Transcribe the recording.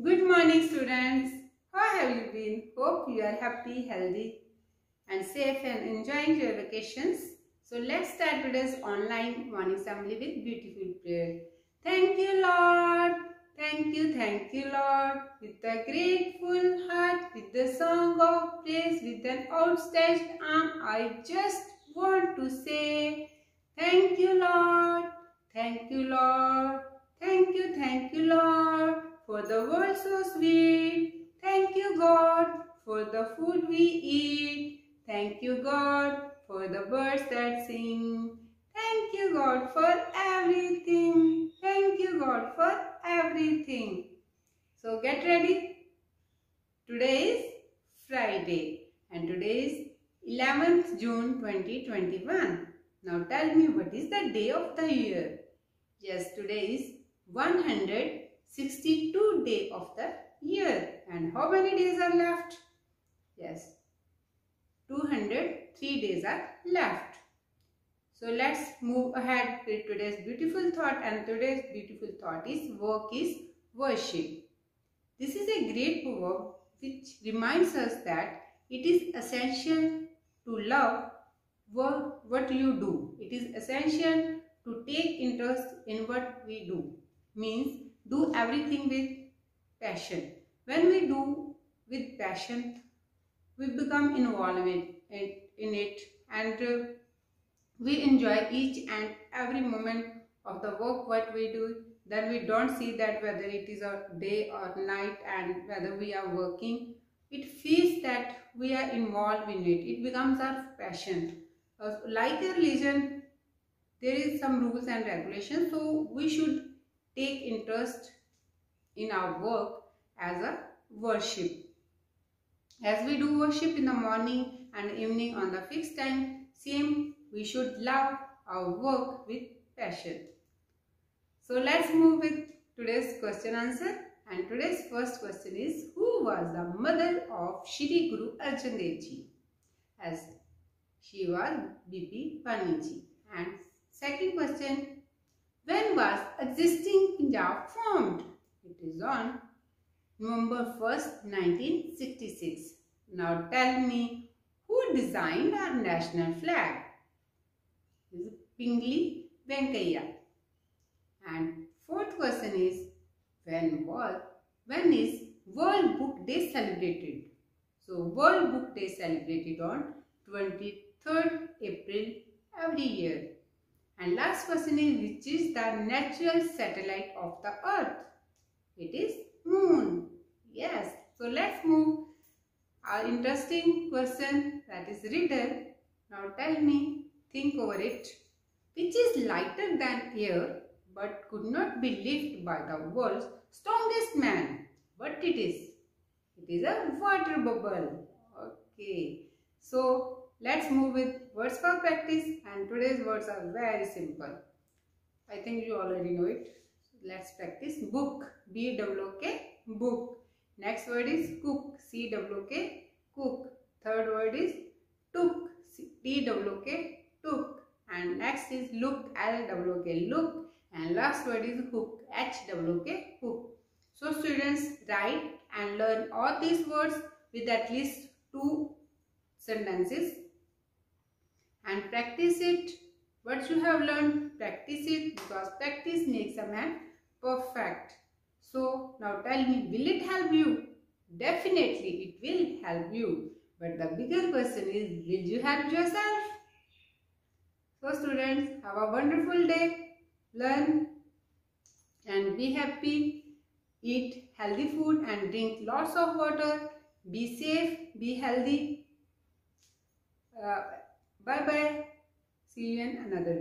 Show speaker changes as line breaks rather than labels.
Good morning students. How have you been? Hope you are happy, healthy and safe and enjoying your vacations. So let's start today's online morning assembly with beautiful prayer. Thank you Lord. Thank you, thank you Lord. With a grateful heart, with the song of praise, with an outstretched arm, I just want to say, Thank you Lord. Thank you Lord. Thank you, thank you Lord for the world so sweet. Thank you, God, for the food we eat. Thank you, God, for the birds that sing. Thank you, God, for everything. Thank you, God, for everything. So get ready. Today is Friday and today is 11th June 2021. Now tell me what is the day of the year? Yes, today is 100 62 day of the year. And how many days are left? Yes, 203 days are left. So let's move ahead with today's beautiful thought and today's beautiful thought is work is worship. This is a great proverb which reminds us that it is essential to love work, what you do. It is essential to take interest in what we do. Means do everything with passion. When we do with passion, we become involved in it and uh, we enjoy each and every moment of the work what we do. Then we don't see that whether it is a day or night and whether we are working. It feels that we are involved in it. It becomes our passion. Uh, like a religion there is some rules and regulations so we should take interest in our work as a worship. As we do worship in the morning and evening on the fixed time, same we should love our work with passion. So let's move with today's question answer. And today's first question is Who was the mother of Shri Guru Arjan Dev Ji? As she was Bibi Bhani And second question when was existing Punjab formed? It is on November 1st, 1966. Now tell me, who designed our national flag? This is Pingali Venkaiah. And fourth question is, when was, when is World Book Day celebrated? So World Book Day celebrated on 23rd April every year. And last question is which is the natural satellite of the earth? It is moon. Yes. So let's move our interesting question that is written. Now tell me, think over it. Which is lighter than air but could not be lifted by the world's strongest man? What it is? It is a water bubble. Okay. So Let's move with words for practice and today's words are very simple. I think you already know it. Let's practice book. B-W-K, book. Next word is cook. C-W-K, cook. Third word is took. T-W-K, took. And next is look. L-W-K, look. And last word is hook. H-W-K, hook. So students write and learn all these words with at least two sentences practice it. What you have learned, practice it because practice makes a man perfect. So now tell me, will it help you? Definitely it will help you. But the bigger question is, will you help yourself? So students, have a wonderful day. Learn and be happy. Eat healthy food and drink lots of water. Be safe, be healthy. Uh, Bye bye. See you in another video.